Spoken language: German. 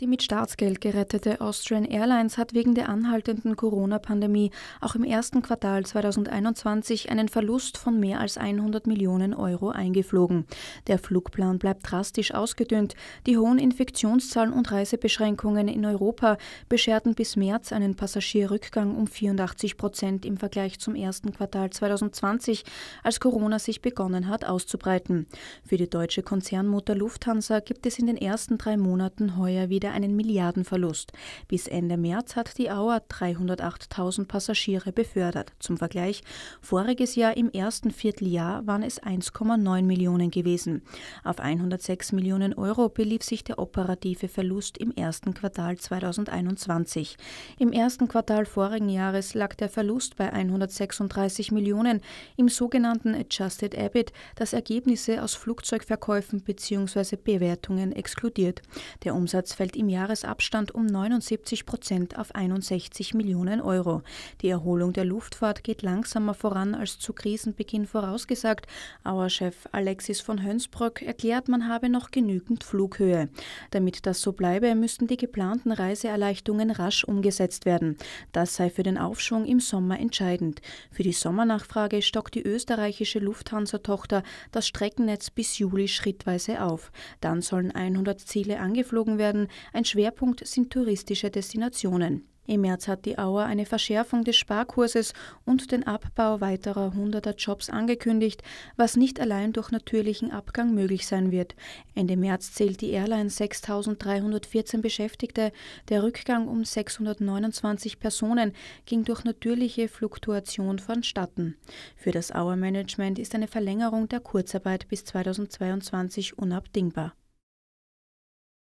Die mit Staatsgeld gerettete Austrian Airlines hat wegen der anhaltenden Corona-Pandemie auch im ersten Quartal 2021 einen Verlust von mehr als 100 Millionen Euro eingeflogen. Der Flugplan bleibt drastisch ausgedünnt. Die hohen Infektionszahlen und Reisebeschränkungen in Europa bescherten bis März einen Passagierrückgang um 84 Prozent im Vergleich zum ersten Quartal 2020, als Corona sich begonnen hat auszubreiten. Für die deutsche Konzernmutter Lufthansa gibt es in den ersten drei Monaten heuer wieder wieder einen Milliardenverlust. Bis Ende März hat die Auer 308.000 Passagiere befördert. Zum Vergleich, voriges Jahr im ersten Vierteljahr waren es 1,9 Millionen gewesen. Auf 106 Millionen Euro belief sich der operative Verlust im ersten Quartal 2021. Im ersten Quartal vorigen Jahres lag der Verlust bei 136 Millionen im sogenannten Adjusted EBIT, das Ergebnisse aus Flugzeugverkäufen bzw. Bewertungen exkludiert. Der Umsatz fällt im Jahresabstand um 79 Prozent auf 61 Millionen Euro. Die Erholung der Luftfahrt geht langsamer voran als zu Krisenbeginn vorausgesagt. Auer-Chef Alexis von Hönsbrock erklärt, man habe noch genügend Flughöhe. Damit das so bleibe, müssten die geplanten Reiseerleichterungen rasch umgesetzt werden. Das sei für den Aufschwung im Sommer entscheidend. Für die Sommernachfrage stockt die österreichische Lufthansa-Tochter das Streckennetz bis Juli schrittweise auf. Dann sollen 100 Ziele angeflogen werden, ein Schwerpunkt sind touristische Destinationen. Im März hat die Auer eine Verschärfung des Sparkurses und den Abbau weiterer hunderter Jobs angekündigt, was nicht allein durch natürlichen Abgang möglich sein wird. Ende März zählt die Airline 6.314 Beschäftigte. Der Rückgang um 629 Personen ging durch natürliche Fluktuation vonstatten. Für das Auer Management ist eine Verlängerung der Kurzarbeit bis 2022 unabdingbar.